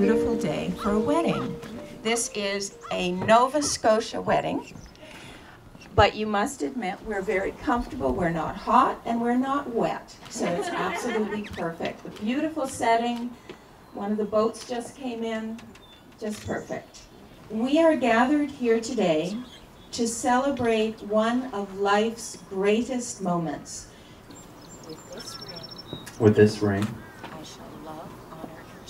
for a wedding. This is a Nova Scotia wedding, but you must admit we're very comfortable. We're not hot and we're not wet, so it's absolutely perfect. A beautiful setting. One of the boats just came in, just perfect. We are gathered here today to celebrate one of life's greatest moments. With this ring, With this ring, I shall love, honor, and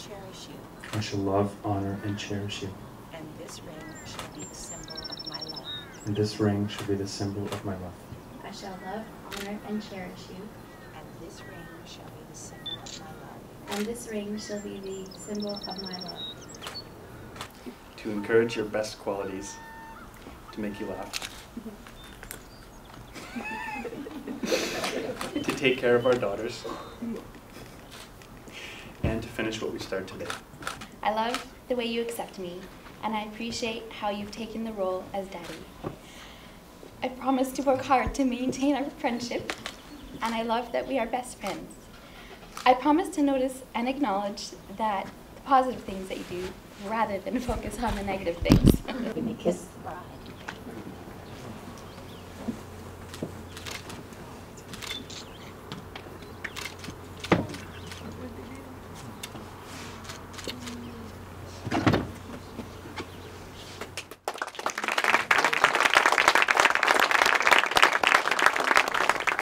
cherish I shall love, honor, and cherish you. and this ring shall be the symbol of my love. And this ring shall be the symbol of my love. I shall love, honor, and cherish you, And this ring shall be the symbol of my love. and this ring shall be the symbol of my love. to encourage your best qualities, to make you laugh, to take care of our daughters, and to finish what we start today. I love the way you accept me, and I appreciate how you've taken the role as daddy. I promise to work hard to maintain our friendship, and I love that we are best friends. I promise to notice and acknowledge that the positive things that you do rather than focus on the negative things. Give me a kiss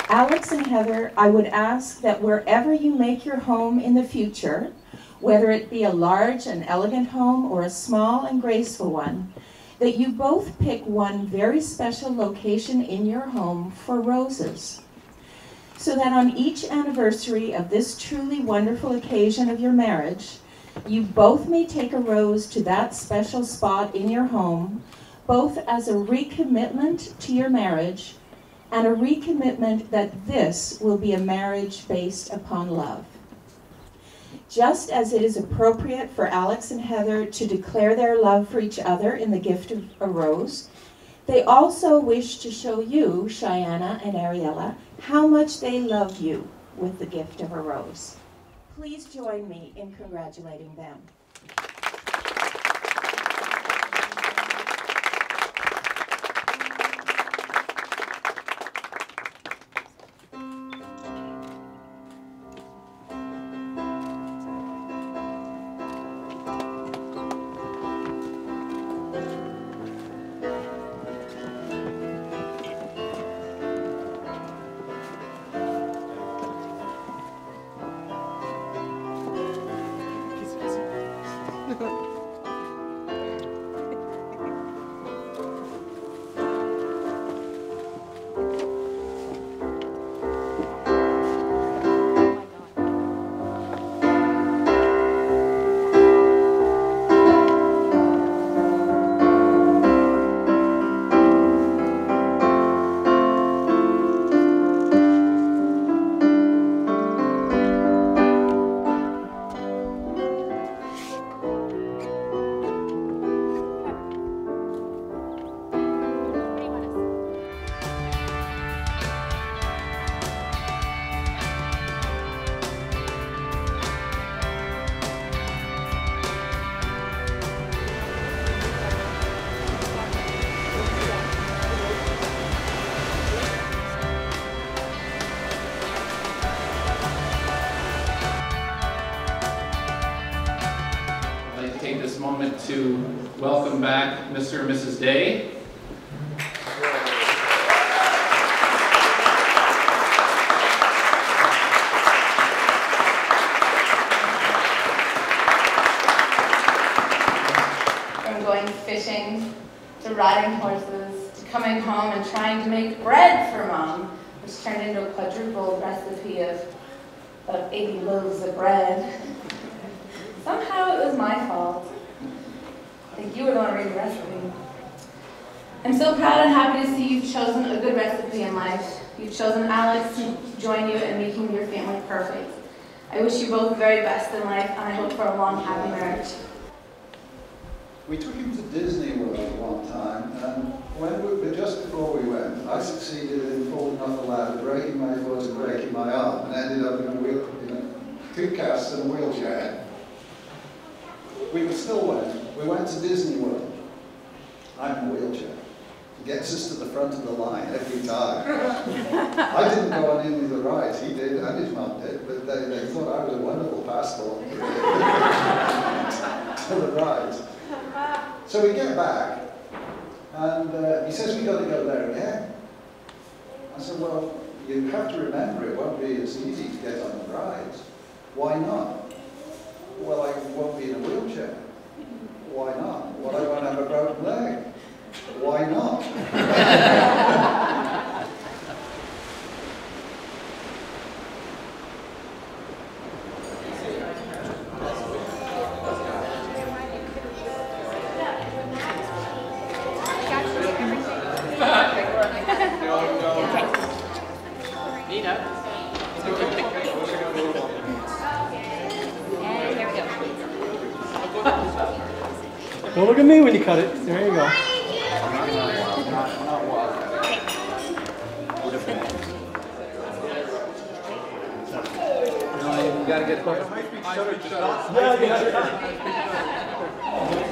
Alex and Heather, I would ask that wherever you make your home in the future, whether it be a large and elegant home or a small and graceful one, that you both pick one very special location in your home for roses. So that on each anniversary of this truly wonderful occasion of your marriage, you both may take a rose to that special spot in your home, both as a recommitment to your marriage and a recommitment that this will be a marriage based upon love. Just as it is appropriate for Alex and Heather to declare their love for each other in the gift of a rose, they also wish to show you, Cheyenne and Ariella, how much they love you with the gift of a rose. Please join me in congratulating them. 对 to welcome back Mr. and Mrs. Day. From going fishing to riding horses to coming home and trying to make bread for mom, which turned into a quadruple recipe of about 80 loaves of bread. Somehow it was my fault. Think you were the one read the recipe. I'm so proud and happy to see you've chosen a good recipe in life. You've chosen Alex to join you in making your family perfect. I wish you both the very best in life, and I hope for a long, happy marriage. We took him to Disney World one time, and when we, just before we went, I succeeded in falling off the ladder, breaking my foot and breaking my arm, and ended up in a wheel, a two casts and a wheelchair. We were still went, We went to Disney World. I'm in a wheelchair. He gets us to the front of the line every time. I didn't go on any of the rides. He did, and his mum did, but they, they thought I was a wonderful passport to the rides. So we get back, and uh, he says, we've got to go there again. I said, well, you have to remember it won't be as easy to get on the rides. Why not? Well, I won't be in a wheelchair. Why not? Well, I won't have a broken leg. Why not? Don't look at me when you cut it. There you go. Yeah, yeah.